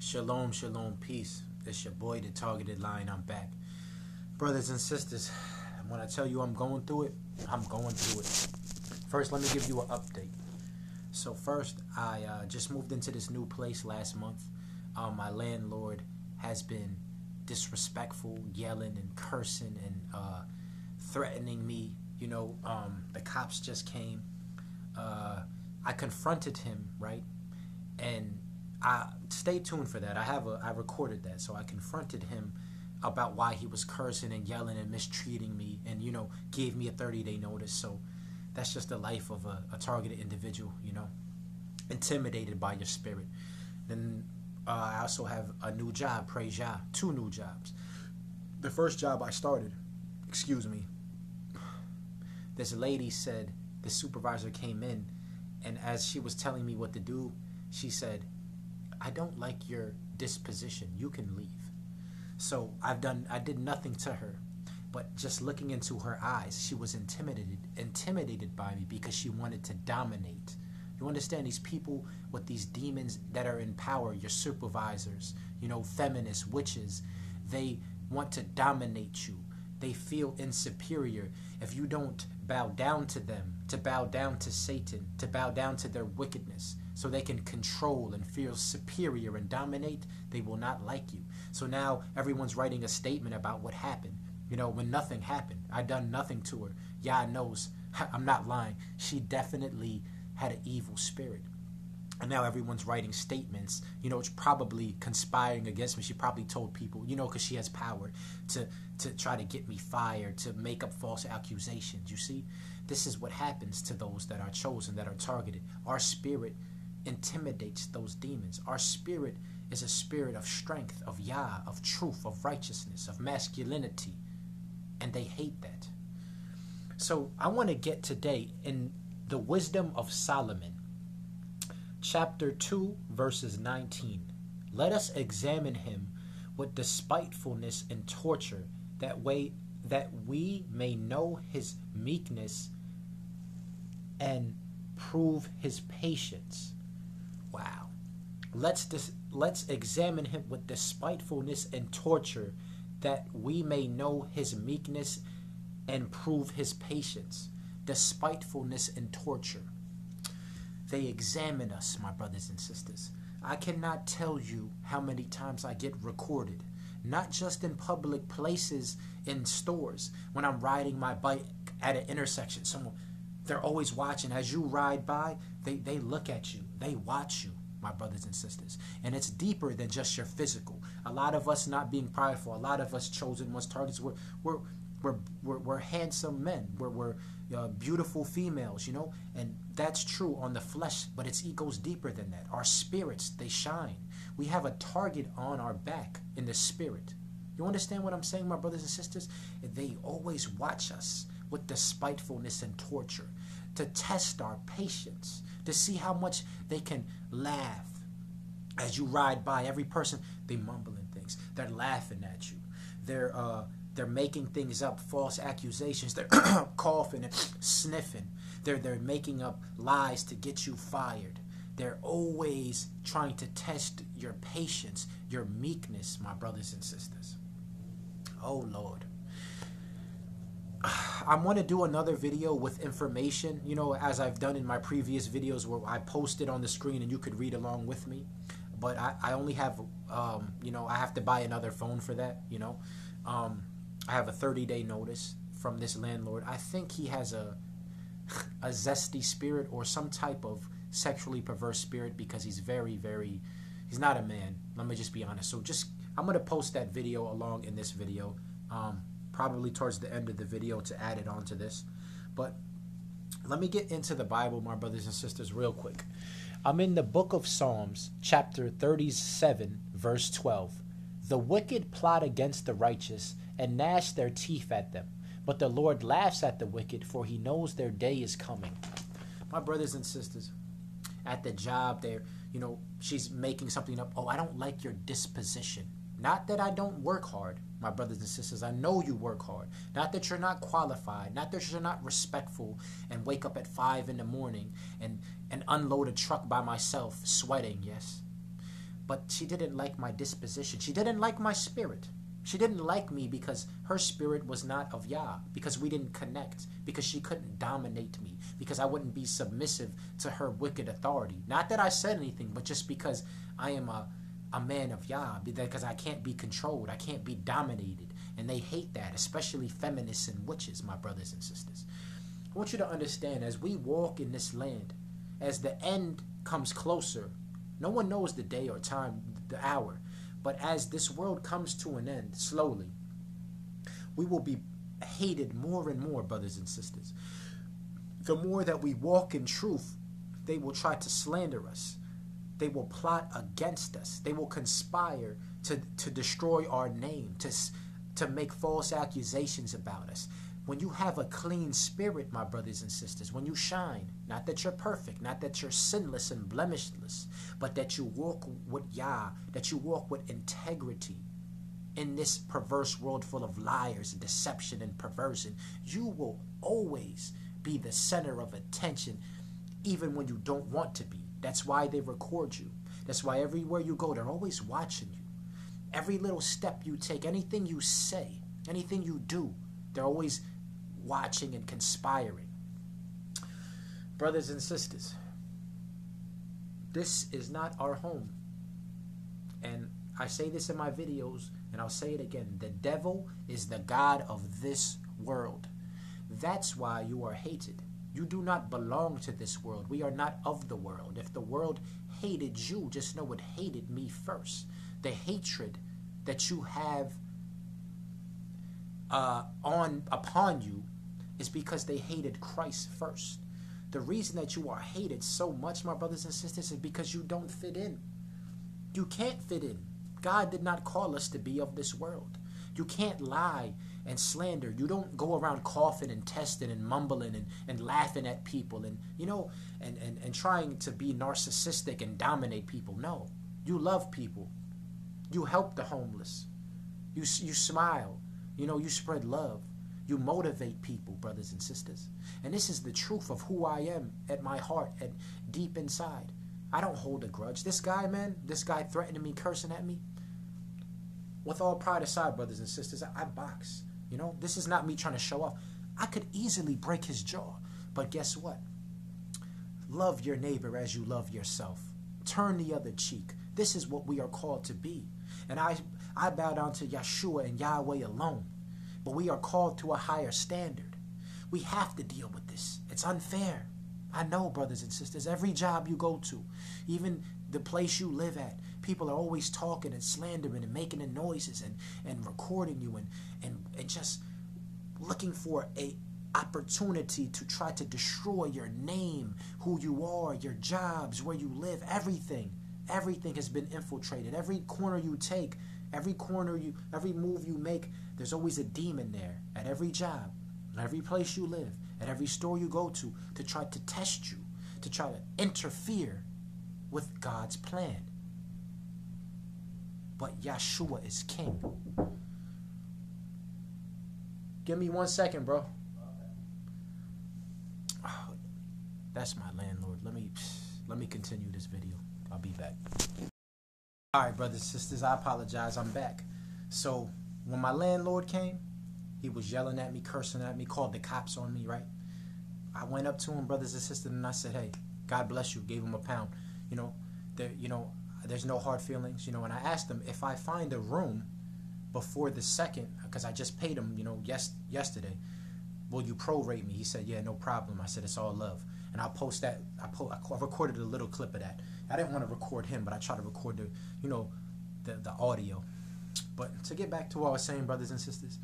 Shalom, shalom, peace. It's your boy, the Targeted Lion. I'm back. Brothers and sisters, when I tell you I'm going through it, I'm going through it. First, let me give you an update. So, first, I uh, just moved into this new place last month. Um, my landlord has been disrespectful, yelling and cursing and uh, threatening me. You know, um, the cops just came. Uh, I confronted him, right? And I stay tuned for that. I have a I recorded that, so I confronted him about why he was cursing and yelling and mistreating me, and you know gave me a 30 day notice. So that's just the life of a, a targeted individual, you know, intimidated by your spirit. Then uh, I also have a new job, praise Yah, two new jobs. The first job I started, excuse me, this lady said the supervisor came in, and as she was telling me what to do, she said I don't like your disposition. You can leave. So I've done I did nothing to her. But just looking into her eyes, she was intimidated intimidated by me because she wanted to dominate. You understand these people with these demons that are in power, your supervisors, you know, feminists, witches, they want to dominate you. They feel insuperior if you don't bow down to them, to bow down to Satan, to bow down to their wickedness so they can control and feel superior and dominate, they will not like you. So now everyone's writing a statement about what happened. You know, when nothing happened, I done nothing to her. Yah knows, I'm not lying. She definitely had an evil spirit. And now everyone's writing statements. You know, it's probably conspiring against me. She probably told people, you know, because she has power to to try to get me fired, to make up false accusations. You see, this is what happens to those that are chosen, that are targeted. Our spirit intimidates those demons. Our spirit is a spirit of strength, of Yah, of truth, of righteousness, of masculinity, and they hate that. So I want to get today in the wisdom of Solomon, chapter 2, verses 19. Let us examine him with despitefulness and torture, that way that we may know his meekness and prove his patience. Wow. Let's dis- let's examine him with despitefulness and torture, that we may know his meekness and prove his patience. Despitefulness and torture. They examine us, my brothers and sisters. I cannot tell you how many times I get recorded, not just in public places, in stores, when I'm riding my bike at an intersection. Someone, they're always watching. As you ride by, they, they look at you, they watch you, my brothers and sisters. And it's deeper than just your physical. A lot of us not being prideful, a lot of us chosen ones targets, we're, we're, we're, we're, we're handsome men, we're, we're uh, beautiful females, you know, and that's true on the flesh, but it's, it goes deeper than that. Our spirits, they shine. We have a target on our back in the spirit. You understand what I'm saying, my brothers and sisters? They always watch us with despitefulness and torture to test our patience, to see how much they can laugh as you ride by. Every person, they mumbling things. They're laughing at you. They're uh, they're making things up, false accusations. They're coughing and sniffing. They're they're making up lies to get you fired. They're always trying to test your patience, your meekness, my brothers and sisters. Oh Lord. I want to do another video with information, you know, as I've done in my previous videos where I posted on the screen and you could read along with me. But I, I only have, um, you know, I have to buy another phone for that, you know. Um, I have a 30 day notice from this landlord. I think he has a, a zesty spirit or some type of sexually perverse spirit because he's very, very, he's not a man. Let me just be honest. So just, I'm going to post that video along in this video. Um, probably towards the end of the video to add it onto this. But let me get into the Bible, my brothers and sisters, real quick. I'm in the book of Psalms, chapter 37, verse 12. The wicked plot against the righteous and gnash their teeth at them. But the Lord laughs at the wicked, for he knows their day is coming. My brothers and sisters, at the job there, you know, she's making something up. Oh, I don't like your disposition. Not that I don't work hard, my brothers and sisters. I know you work hard. Not that you're not qualified. Not that you're not respectful and wake up at five in the morning and, and unload a truck by myself, sweating, yes. but she didn't like my disposition. She didn't like my spirit. She didn't like me because her spirit was not of Yah, because we didn't connect, because she couldn't dominate me, because I wouldn't be submissive to her wicked authority. Not that I said anything, but just because I am a, a man of Yah, because I can't be controlled, I can't be dominated. And they hate that, especially feminists and witches, my brothers and sisters. I want you to understand as we walk in this land, as the end comes closer, no one knows the day or time, the hour. But as this world comes to an end slowly, we will be hated more and more, brothers and sisters. The more that we walk in truth, they will try to slander us. They will plot against us. They will conspire to, to destroy our name, to, to make false accusations about us. When you have a clean spirit, my brothers and sisters, when you shine, not that you're perfect, not that you're sinless and blemishless, but that you walk with Yah, that you walk with integrity in this perverse world full of liars and deception and perversion, you will always be the center of attention, even when you don't want to be. That's why they record you. That's why everywhere you go, they're always watching you. Every little step you take, anything you say, anything you do, they're always watching and conspiring. Brothers and sisters, this is not our home. And I say this in my videos, and I'll say it again. The devil is the God of this world. That's why you are hated. You do not belong to this world. We are not of the world. If the world hated you, just know it hated me first. The hatred that you have uh, on upon you is because they hated Christ first. The reason that you are hated so much, my brothers and sisters, is because you don't fit in. You can't fit in. God did not call us to be of this world. You can't lie and slander. You don't go around coughing and testing and mumbling and, and laughing at people and you know and, and, and trying to be narcissistic and dominate people. No. You love people. You help the homeless. You you smile. You know, you spread love. You motivate people, brothers and sisters. And this is the truth of who I am at my heart and deep inside. I don't hold a grudge. This guy, man, this guy threatening me, cursing at me. With all pride aside, brothers and sisters, I, I box. You know, this is not me trying to show off. I could easily break his jaw. But guess what? Love your neighbor as you love yourself. Turn the other cheek. This is what we are called to be. And I, I bow down to Yeshua and Yahweh alone but we are called to a higher standard. We have to deal with this. It's unfair. I know, brothers and sisters, every job you go to, even the place you live at, people are always talking and slandering and making the noises and, and recording you and, and, and just looking for a opportunity to try to destroy your name, who you are, your jobs, where you live, everything. Everything has been infiltrated. Every corner you take, every corner you, every move you make, there's always a demon there at every job, at every place you live, at every store you go to to try to test you, to try to interfere with God's plan. But Yeshua is king. Give me one second, bro. Oh, that's my landlord. Let me let me continue this video. I'll be back. All right, brothers and sisters, I apologize. I'm back. So when my landlord came, he was yelling at me, cursing at me, called the cops on me, right? I went up to him, brothers and sisters, and I said, hey, God bless you, gave him a pound. You know, there, you know, there's no hard feelings, you know, and I asked him if I find a room before the second, because I just paid him, you know, yes, yesterday, will you prorate me? He said, yeah, no problem. I said, it's all love. And I'll post that, I, po- I recorded a little clip of that. I didn't want to record him, but I tried to record the, you know, the, the audio. But to get back to what I was saying, brothers and sisters,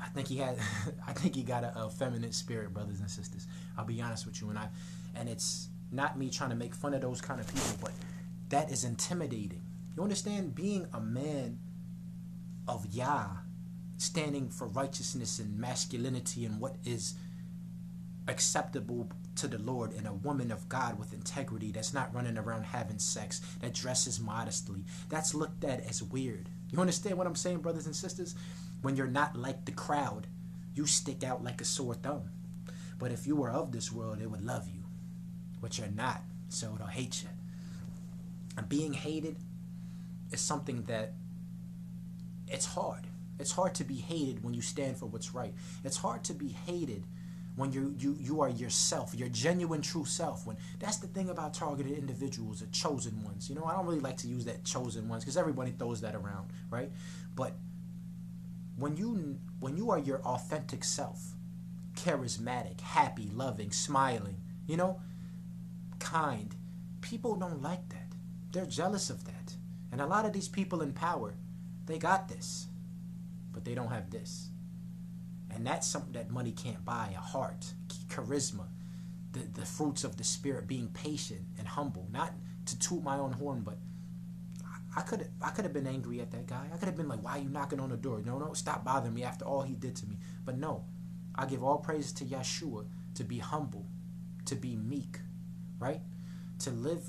I think he had, I think he got a, a feminine spirit, brothers and sisters. I'll be honest with you, and I, and it's not me trying to make fun of those kind of people, but that is intimidating. You understand? Being a man of Yah, standing for righteousness and masculinity and what is acceptable to the Lord and a woman of God with integrity that's not running around having sex, that dresses modestly, that's looked at as weird. You understand what I'm saying, brothers and sisters? When you're not like the crowd, you stick out like a sore thumb. But if you were of this world, it would love you. But you're not, so it'll hate you. And being hated is something that it's hard. It's hard to be hated when you stand for what's right. It's hard to be hated when you you you are yourself, your genuine true self. When that's the thing about targeted individuals, the chosen ones. You know, I don't really like to use that chosen ones because everybody throws that around, right? But when you when you are your authentic self, charismatic, happy, loving, smiling, you know, kind, people don't like that. They're jealous of that. And a lot of these people in power, they got this, but they don't have this. And that's something that money can't buy a heart, charisma, the, the fruits of the spirit, being patient and humble. Not to toot my own horn, but I could have I could have been angry at that guy. I could have been like, "Why are you knocking on the door? No, no, stop bothering me after all he did to me." But no, I give all praises to Yeshua to be humble, to be meek, right? To live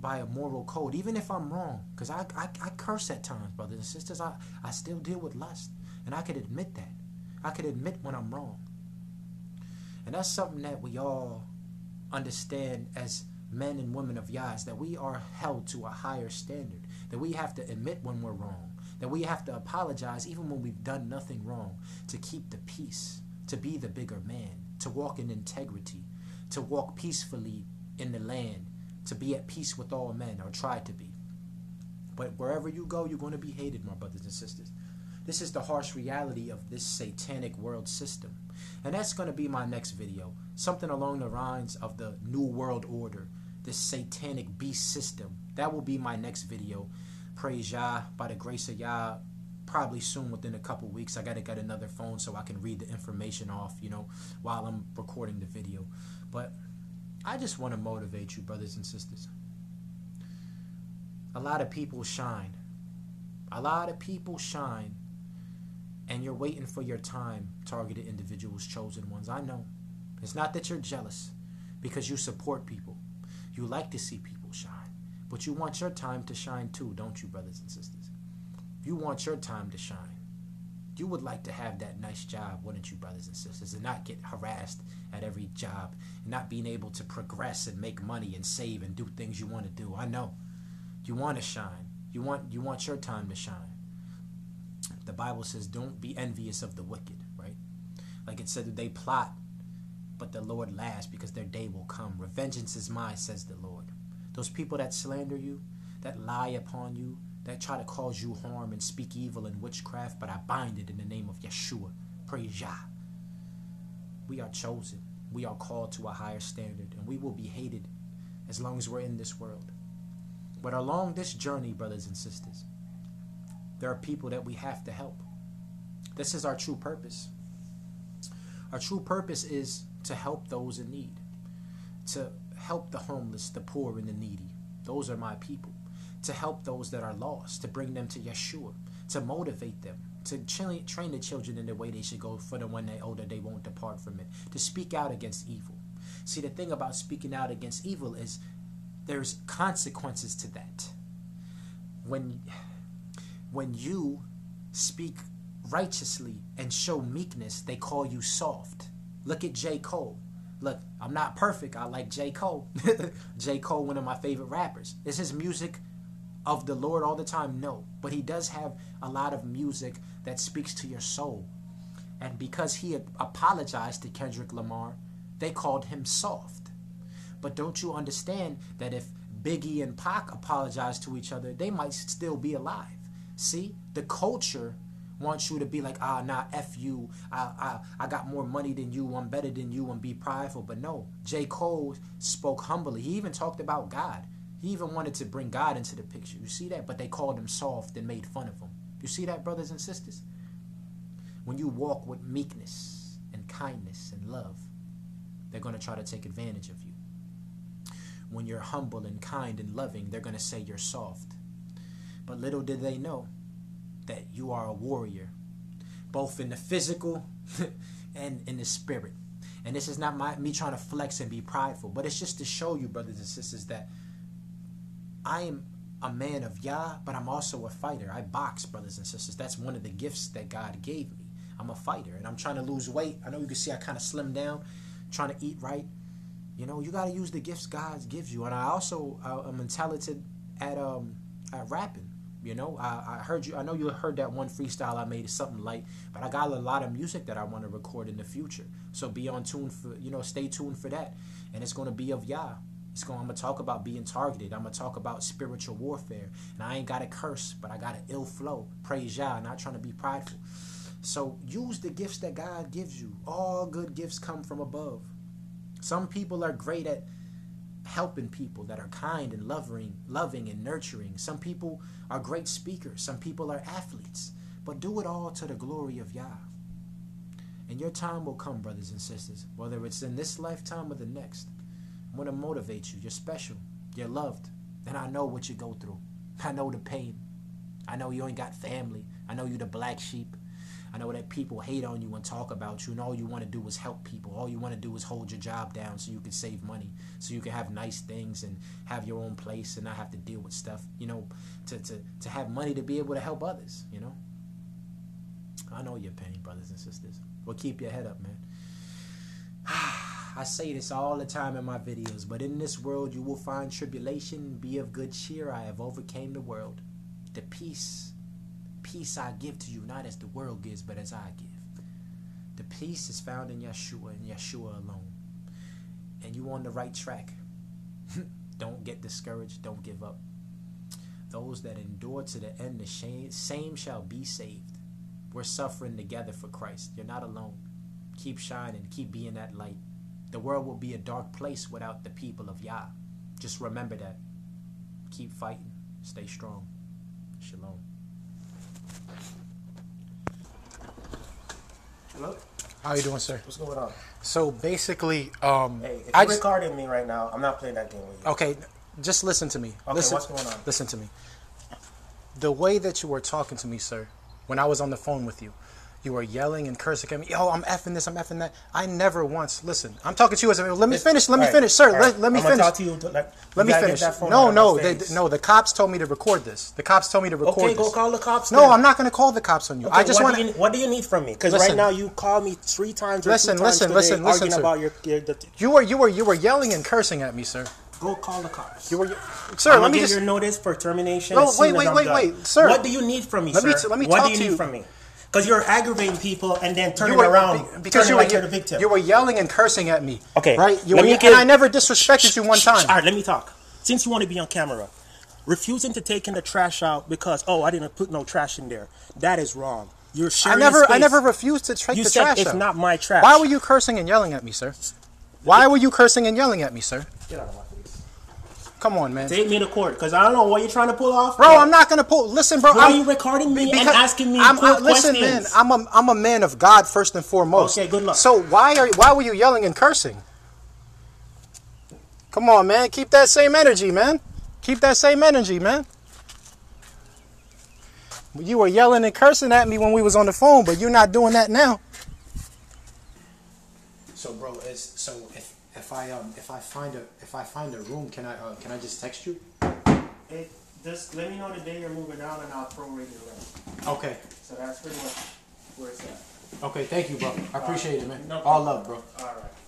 by a moral code, even if I'm wrong, because I, I I curse at times, brothers and sisters. I I still deal with lust, and I could admit that. I could admit when I'm wrong, and that's something that we all understand as men and women of Yahs that we are held to a higher standard, that we have to admit when we're wrong, that we have to apologize even when we've done nothing wrong, to keep the peace, to be the bigger man, to walk in integrity, to walk peacefully in the land, to be at peace with all men, or try to be. But wherever you go, you're going to be hated, my brothers and sisters. This is the harsh reality of this satanic world system. And that's going to be my next video. Something along the lines of the New World Order, this satanic beast system. That will be my next video. Praise Yah, by the grace of Yah, probably soon within a couple weeks. I got to get another phone so I can read the information off, you know, while I'm recording the video. But I just want to motivate you, brothers and sisters. A lot of people shine. A lot of people shine and you're waiting for your time, targeted individuals, chosen ones. I know. It's not that you're jealous because you support people. You like to see people shine. But you want your time to shine too, don't you, brothers and sisters? You want your time to shine. You would like to have that nice job, wouldn't you, brothers and sisters, and not get harassed at every job and not being able to progress and make money and save and do things you want to do. I know. You want to shine. You want you want your time to shine the Bible says, don't be envious of the wicked, right? Like it said that they plot, but the Lord laughs because their day will come. Revengeance is mine, says the Lord. Those people that slander you, that lie upon you, that try to cause you harm and speak evil and witchcraft, but I bind it in the name of Yeshua. Praise Yah. We are chosen. We are called to a higher standard, and we will be hated as long as we're in this world. But along this journey, brothers and sisters, there are people that we have to help. This is our true purpose. Our true purpose is to help those in need, to help the homeless, the poor, and the needy. Those are my people. To help those that are lost, to bring them to Yeshua, to motivate them, to train the children in the way they should go for the when they're older they won't depart from it, to speak out against evil. See, the thing about speaking out against evil is there's consequences to that. When when you speak righteously and show meekness, they call you soft. Look at J. Cole. Look, I'm not perfect. I like J. Cole. J. Cole, one of my favorite rappers. Is his music of the Lord all the time? No. But he does have a lot of music that speaks to your soul. And because he apologized to Kendrick Lamar, they called him soft. But don't you understand that if Biggie and Pac apologized to each other, they might still be alive? See, the culture wants you to be like, ah, nah, F you. I, I, I got more money than you. I'm better than you and be prideful. But no, J. Cole spoke humbly. He even talked about God. He even wanted to bring God into the picture. You see that? But they called him soft and made fun of him. You see that, brothers and sisters? When you walk with meekness and kindness and love, they're going to try to take advantage of you. When you're humble and kind and loving, they're going to say you're soft. But little did they know that you are a warrior, both in the physical and in the spirit. And this is not my, me trying to flex and be prideful, but it's just to show you, brothers and sisters, that I am a man of Yah, but I'm also a fighter. I box, brothers and sisters. That's one of the gifts that God gave me. I'm a fighter, and I'm trying to lose weight. I know you can see I kind of slimmed down, trying to eat right. You know, you got to use the gifts God gives you. And I also, I'm a talented at um at rapping. You know, I, I heard you. I know you heard that one freestyle I made. It's something light, but I got a lot of music that I want to record in the future. So be on tune for you know, stay tuned for that. And it's gonna be of Yah. It's going. I'm gonna talk about being targeted. I'm gonna talk about spiritual warfare. And I ain't got a curse, but I got an ill flow. Praise Yah. Not trying to be prideful. So use the gifts that God gives you. All good gifts come from above. Some people are great at helping people that are kind and loving, loving and nurturing. Some people are great speakers. Some people are athletes. But do it all to the glory of Yah. And your time will come, brothers and sisters, whether it's in this lifetime or the next. Going to motivate you. You're special. You're loved. And I know what you go through. I know the pain. I know you ain't got family. I know you're the black sheep. I know that people hate on you and talk about you, and all you want to do is help people. All you want to do is hold your job down so you can save money, so you can have nice things and have your own place and not have to deal with stuff, you know, to, to, to have money to be able to help others, you know. I know your pain, brothers and sisters. Well, keep your head up, man. I say this all the time in my videos, but in this world you will find tribulation. Be of good cheer. I have overcame the world. The peace peace I give to you, not as the world gives, but as I give. The peace is found in Yeshua and Yeshua alone. And you on the right track. don't get discouraged. Don't give up. Those that endure to the end, the same shall be saved. We're suffering together for Christ. You're not alone. Keep shining. Keep being that light. The world will be a dark place without the people of Yah. Just remember that. Keep fighting. Stay strong. Shalom. Hello? How are you doing, sir? What's going on? So basically, um, hey, if I you're recording me right now, I'm not playing that game with you. Okay, just listen to me. Okay, listen, what's going on? Listen to me. The way that you were talking to me, sir, when I was on the phone with you, you were yelling and cursing at me. Yo, I'm effing this, I'm effing that. I never once listen. I'm talking to you as a. Let me finish. Let me right, finish, sir. Right. Let, let me I'm finish. Talk to you. Like, let you me finish. No, no, they, no. The cops told me to record this. The cops told me to record. Okay, this. go call the cops. No, then. I'm not going to call the cops on you. Okay, I just want. to. What do you need from me? Because right now you called me three times listen, times listen, today listen, listen, about your, your the, you were you were you were yelling and cursing at me, sir. Go call the cops. You were, sir. I'm let me get just. your notice for termination. No, wait, wait, wait, wait, sir. What do you need from me, let sir? Me t- let me what talk do you to need you. from me? Because you're aggravating people and then turning were, around because you were, like you're the victim. You were yelling and cursing at me. Okay, right? You let were, me and I never disrespected you one time. All right, let me talk. Since you want to be on camera, refusing to take in the trash out because oh I didn't put no trash in there. That is wrong. You're sharing I never space. I never refused to take you the said trash it's out. not my trash. Why were you cursing and yelling at me, sir? Why were you cursing and yelling at me, sir? Get out of my. Come on, man. Take me to court because I don't know what you're trying to pull off. Bro, I'm not gonna pull. Listen, bro. Why I'm, are you recording me and asking me I'm, I, listen, questions? man. I'm a I'm a man of God first and foremost. Okay, good luck. So why are why were you yelling and cursing? Come on, man. Keep that same energy, man. Keep that same energy, man. You were yelling and cursing at me when we was on the phone, but you're not doing that now. So, bro, is so if I um if I find a if I find a room, can I uh, can I just text you? It, just let me know the day you're moving down, and I'll prorate your rent. Okay. So that's pretty much where it's at. Okay, thank you, bro. I appreciate right. it, man. No All love, bro. All right.